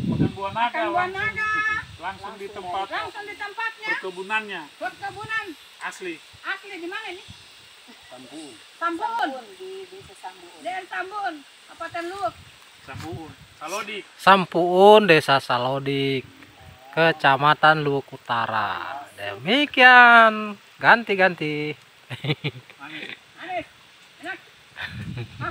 Makan buah naga. Makan buah langsung. naga. Langsung di tempat Langsung di tempatnya. perkebunannya Perkebunan asli. asli di mana ini? sambun Sambun. di desa Sambun. desa Sambun. Kabupaten Luwuk. sambun Salodi. Sampuun Desa Salodik Kecamatan Luwuk Utara demikian ganti-ganti Manis. Manis. Enak.